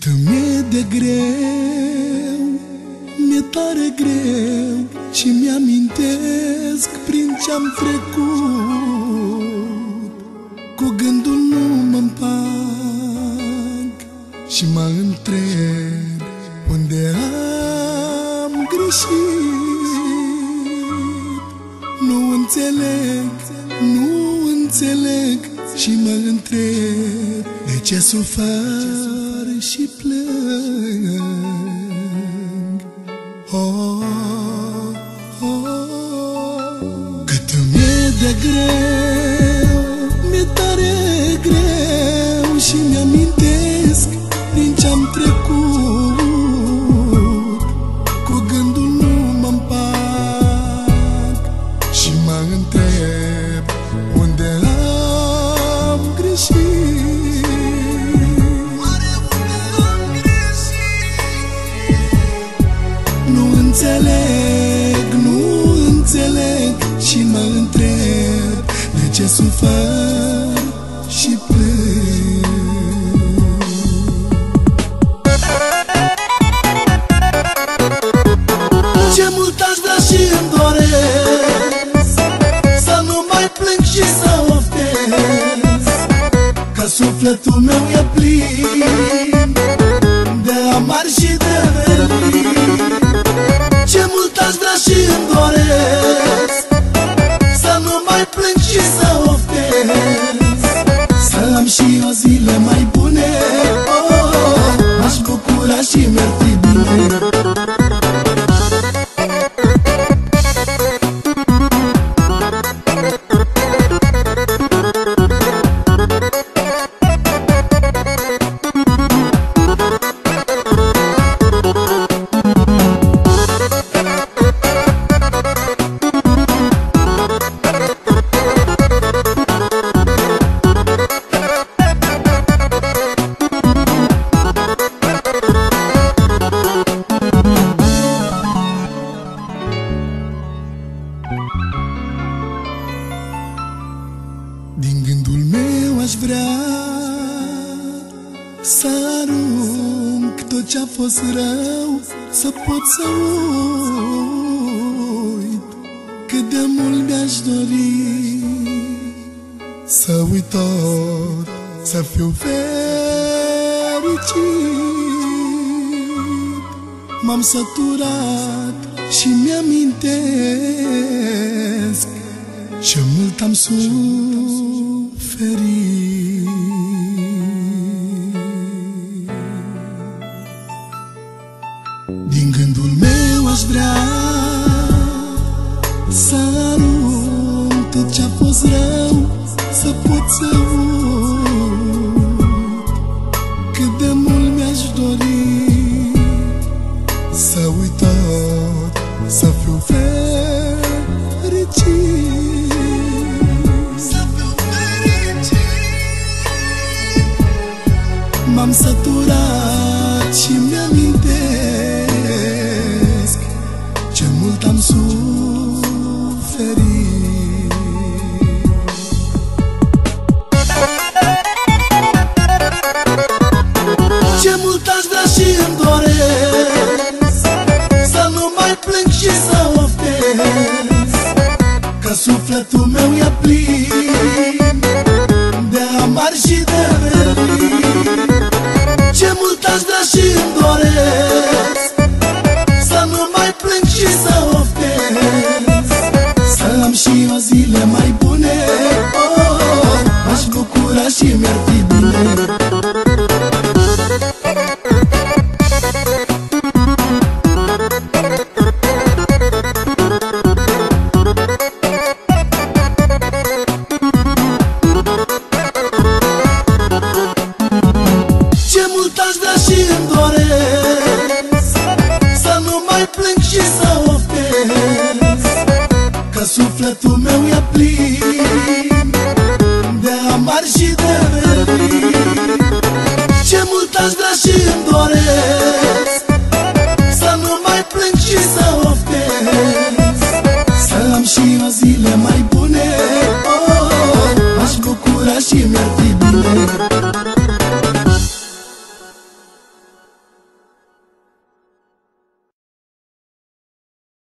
Cât mi-e de greu, mi-e tare greu Și mi-amintesc prin ce-am trecut. Cu gândul nu mă împac Și mă întreb unde am greșit. Nu înțeleg, nu înțeleg Și mă întreb de ce sufăr și plâng oh, oh. Cât mi-e de greu, mi-e tare greu Și mi-amintesc din ce-am trecut oftez Că sufletul meu e plin De amar și de velin Ce mult aș vrea și îmi doresc Să nu mai plâng și să oftez. Să am și o zile mai bune. Oh, M-aș bucura și mi-ar fi bine Din gândul meu aș vrea Să arunc tot ce-a fost rău Să pot să uit Cât de mult mi-aș dori. Să uit tot, să fiu fericit. M-am săturat și mi-amintesc ce mult am suferit Să pot să uit Cât de mult mi-aș dori mult aș vrea și îmi doresc Să nu mai plâng și să oftez Că sufletul meu e Sufleto meu e aplica.